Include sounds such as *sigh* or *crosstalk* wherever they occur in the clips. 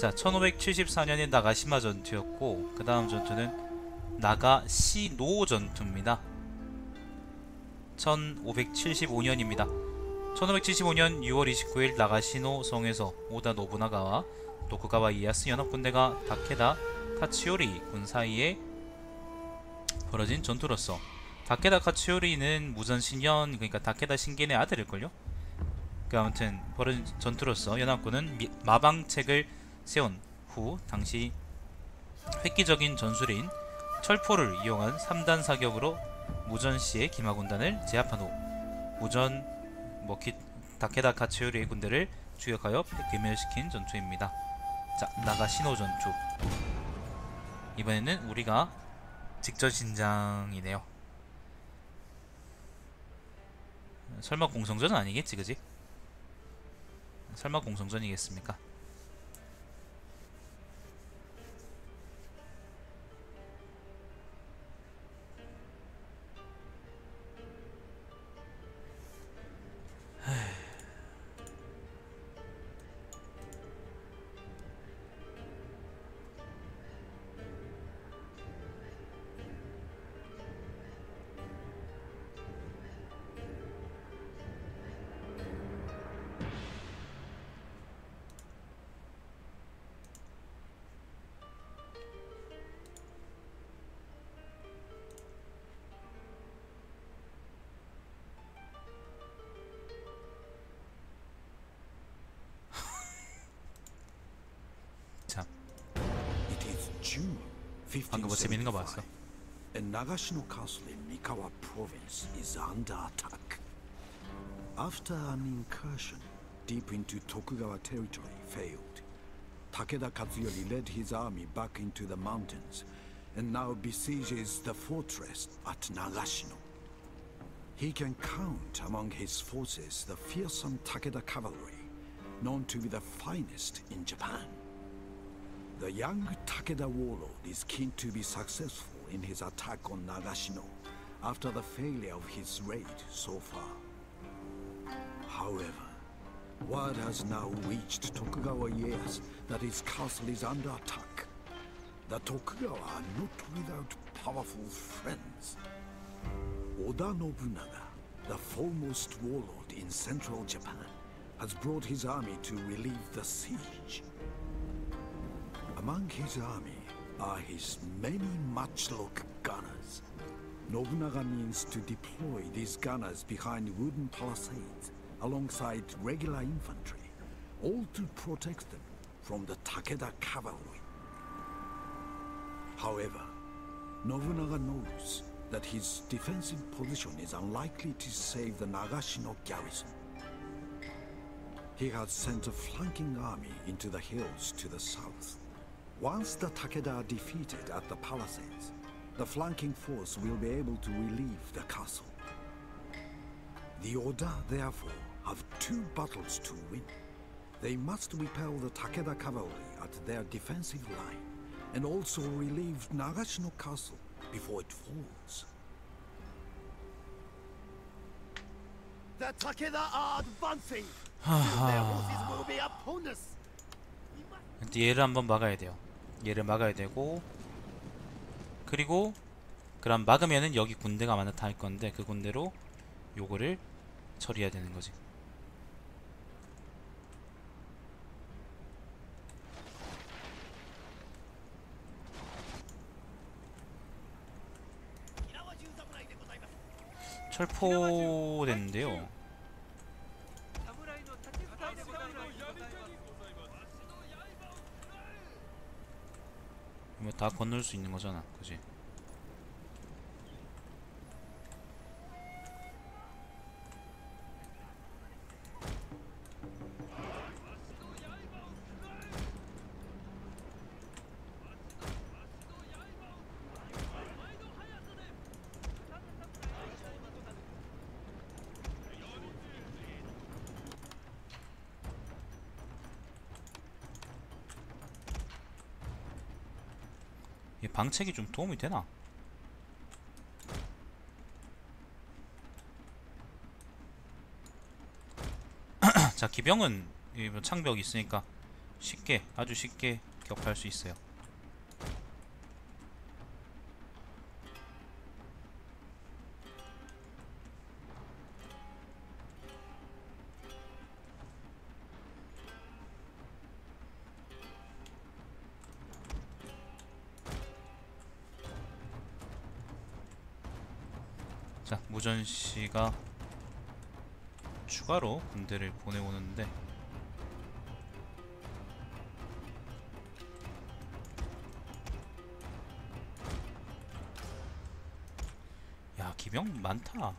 자 1574년에 나가시마 전투였고 그 다음 전투는 나가시노 전투입니다 1575년입니다 1575년 6월 29일 나가시노 성에서 오다 노부나가와 도쿠가와 이에야스 연합군대가 다케다 카츠요리 군 사이에 벌어진 전투로서 다케다 카츠요리는 무전 신현 그러니까 다케다 신겐의 아들일걸요? 그 아무튼 벌어진 전투로서 연합군은 미, 마방책을 세운 후 당시 획기적인 전술인 철포를 이용한 3단 사격으로 무전시의 기마군단을 제압한 후 무전 머키 다케다 카츠요리의 군대를 추격하여 괴멸시킨 전투입니다. 자, 나가시노 전투. 이번에는 우리가 직전 신장이네요. 설마 공성전은 아니겠지, 그지? 설마 공성전이겠습니까? 방금 뭐 재밌는 거 봤어? 1575, and Nagashino Castle in Mikawa Province is under attack. After an incursion deep into Tokugawa territory failed, Takeda Katsuyori led his army back into the mountains and now besieges the fortress at Nagashino. He can count among his forces the fearsome Takeda cavalry, known to be the finest in Japan. The young Takeda warlord is keen to be successful in his attack on Nagashino after the failure of his raid so far. However, word has now reached Tokugawa Ieyasu that his castle is under attack. The Tokugawa are not without powerful friends. Oda Nobunaga, the foremost warlord in central Japan, has brought his army to relieve the siege. Among his army are his many matchlock gunners. Nobunaga means to deploy these gunners behind wooden palisades alongside regular infantry, all to protect them from the Takeda cavalry. However, Nobunaga knows that his defensive position is unlikely to save the Nagashino garrison. He has sent a flanking army into the hills to the south. Once the Takeda are defeated at the palisades, the flanking force will be able to relieve the castle. The Oda, therefore, have two battles to win. They must repel the Takeda cavalry at their defensive line, and also relieve Nagashino Castle before it falls. The Takeda are advancing. Their horses will be upon us. 근데 얘를 한번 막아야 돼요. 얘를 막아야 되고 그리고 그럼 막으면은 여기 군대가 만나 탈 건데 그 군대로 요거를 처리해야 되는 거지. 철포 됐는데요. 이거 다 건널 수 있는 거잖아, 그지? 방책이 좀 도움이 되나? *clears throat* 자 기병은 이뭐 창벽 있으니까 쉽게 아주 쉽게 격파할 수 있어요. 씨가 추가로 군대를 보내오는데 야, 기병 많다.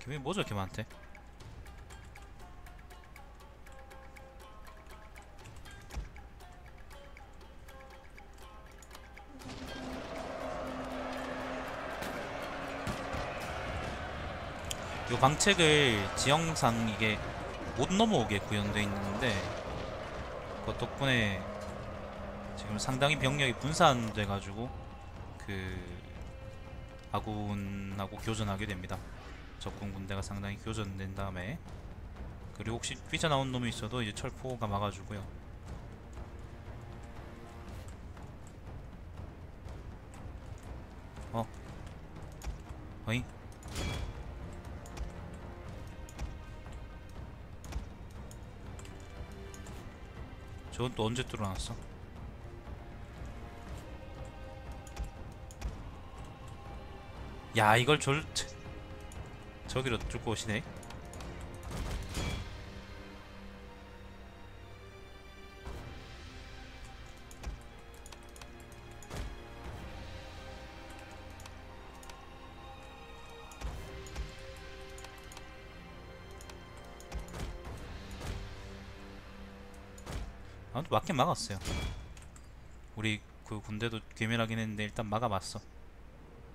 기병이 뭐 저렇게 많대? 방책을 지형상 이게 못 넘어오게 구현되어 있는데 그 덕분에 지금 상당히 병력이 분산돼 가지고 그 아군하고 교전하게 됩니다. 적군 군대가 상당히 교전된 다음에 그리고 혹시 삐져나온 놈이 있어도 이제 철포가 막아주고요. 저건 또 언제 뚫어놨어? 야 이걸 졸 차- 저기로 뚫고 오시네 아, 맞긴 막았어요. 우리 그 군대도 괴멸하긴 했는데 일단 막아봤어.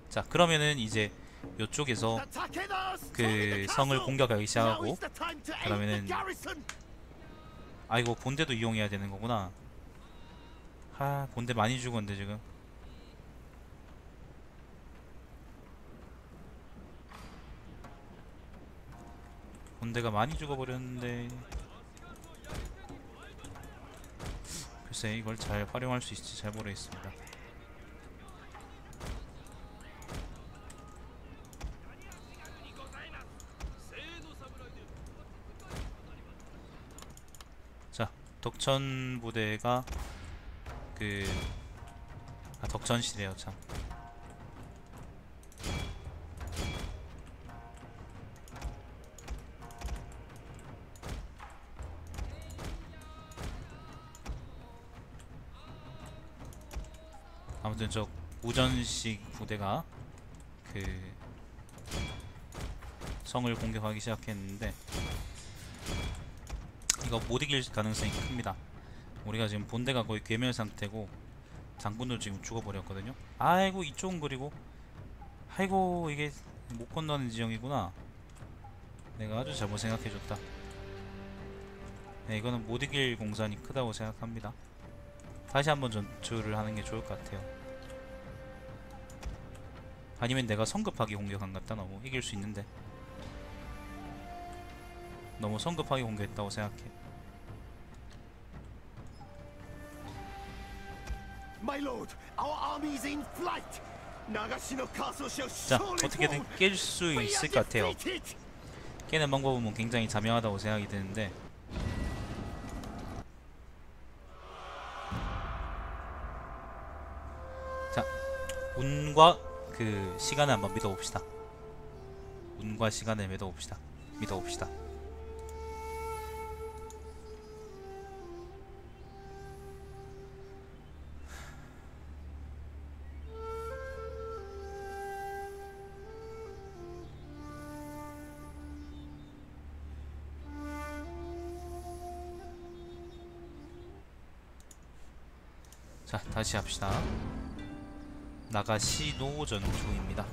자, 그러면은 이제 요쪽에서 그 성을. 공격하기 시작하고 그러면은 garrison. 아이고 본대도 이용해야 되는 거구나. 하, 본대 많이 죽었는데 지금. 본대가 많이 죽어버렸는데. 글쎄 이걸 잘 활용할 수 있을지 잘 모르겠습니다. 자, 덕천 부대가 그 아, 덕천시래요 참. 아무튼 저 우전식 부대가 그 성을 공격하기 시작했는데 이거 못 이길 가능성이 큽니다. 우리가 지금 본대가 거의 괴멸 상태고 장군도 지금 죽어버렸거든요. 아이고 이쪽은 그리고 아이고 이게 못 건너는 지형이구나. 내가 아주 잘못 생각해줬다. 네, 이거는 못 이길 공산이 크다고 생각합니다. 다시 한번 전투를 하는 게 좋을 것 같아요. 아니면 내가 성급하게 공격한 것 같다 너무 이길 수 있는데 너무 성급하게 공격했다고 생각해. My lord, our army is in flight. Nagashino castle shall 자 어떻게든. 깰 수 있을 것 같아요. 깨는 방법은 뭐 굉장히 자명하다고 생각이 드는데 자 운과 그 시간을 한번 믿어봅시다. 운과 시간을 믿어봅시다. 믿어봅시다. 자 다시 합시다 나가시 노전 중입니다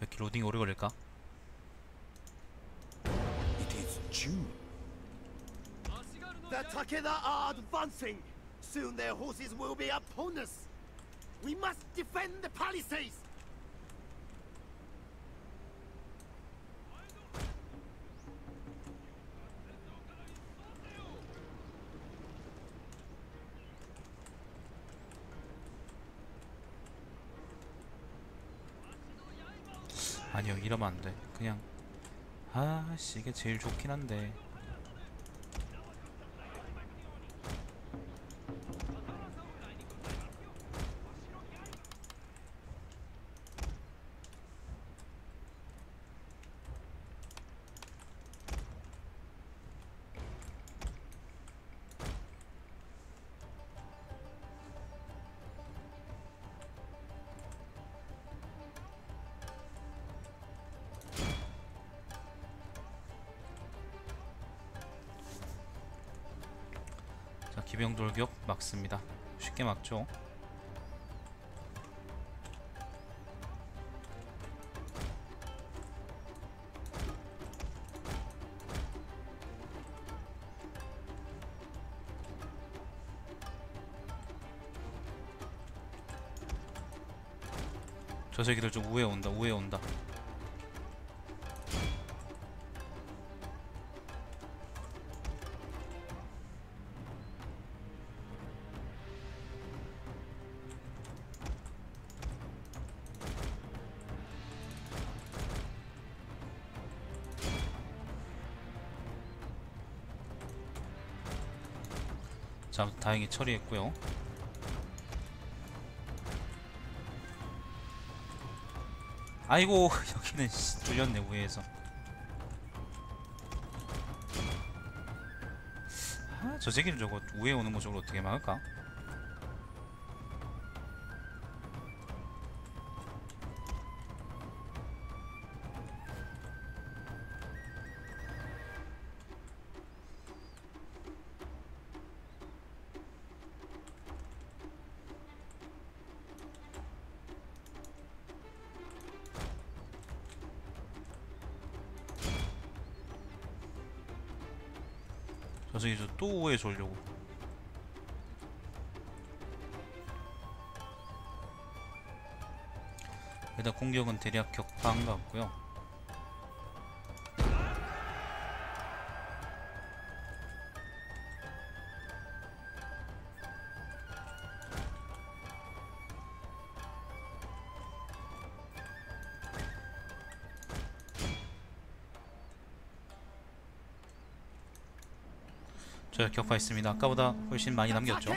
이렇게 로딩이 오래 걸릴까? It is June. The Takeda are advancing. Soon their horses will be upon us. We must defend the palisades. 아니요 이러면 안 돼. 그냥 아씨 이게 제일 좋긴 한데. 기병 돌격 막습니다. 쉽게 막죠. 저 새끼들 좀 우회 온다. 우회 온다. 자, 다행히 처리했고요. 아이고, *laughs* 여기는 씨, 뚫렸네 우회에서. 아, 저 새끼는 저거 우회 오는 거 저걸 어떻게 막을까? 저 새끼 저또 우회 졸려고. 일단 공격은 대략 격파한 것 같고요. 저희 격파했습니다. 아까보다 훨씬 많이 남겼죠.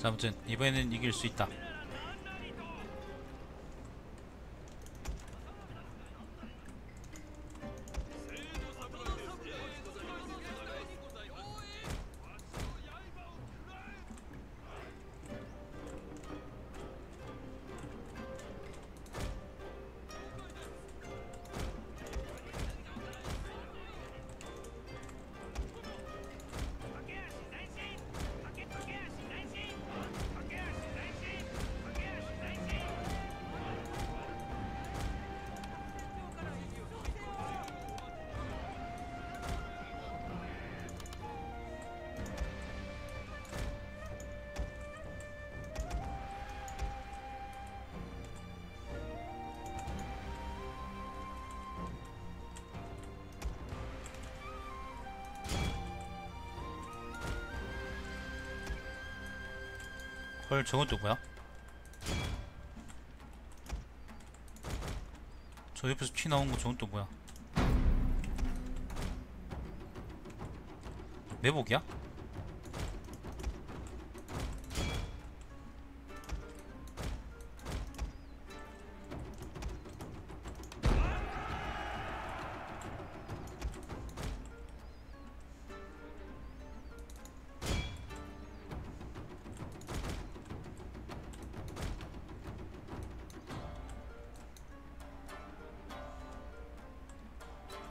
자, 아무튼 이번에는 이길 수 있다. 헐 저건 또 뭐야? 저 옆에서 튀 나온 거 저건 또 뭐야? 매복이야?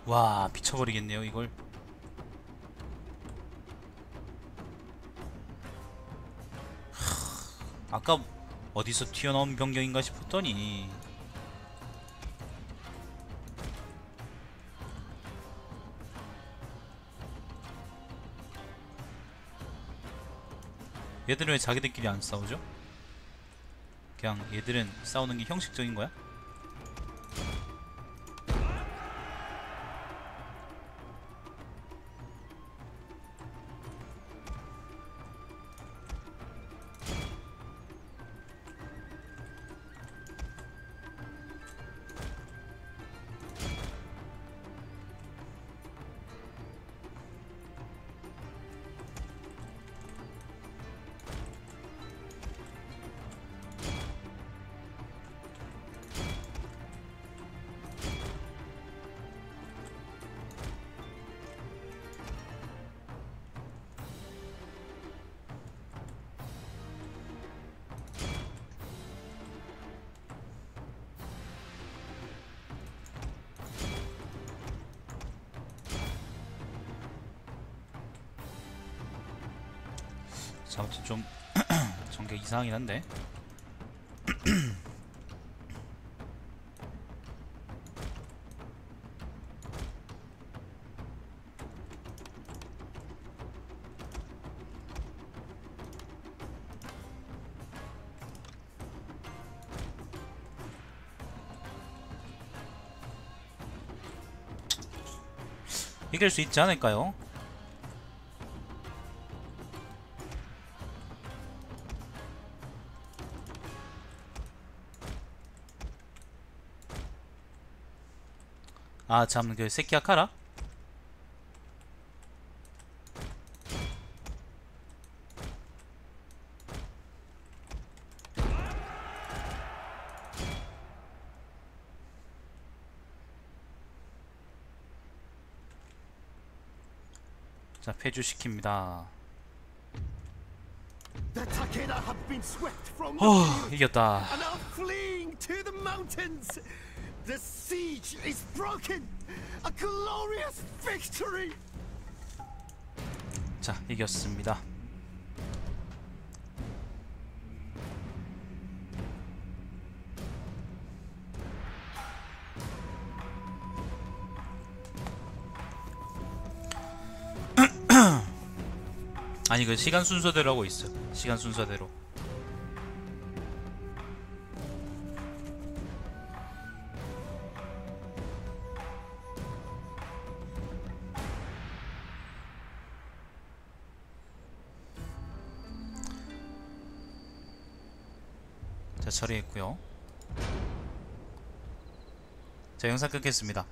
와 미쳐버리겠네요 이걸 하, 아까 어디서 튀어나온 변경인가 싶었더니 얘들은 왜 자기들끼리 안 싸우죠? 그냥 얘들은 싸우는 게 형식적인 거야? 자, 아무튼 좀 *clears throat* 전개 이상하긴 한데 *clears throat* 이길 수 있지 않을까요? 아, 참, 그, 새끼 아카라? 자, 폐주시킵니다. 어, 이겼다. The siege is broken. A glorious victory. 자, 이겼습니다. 아니 그 시간 순서대로 하고 있어. 시간 순서대로. 처리했고요. 자 영상 끊겠습니다.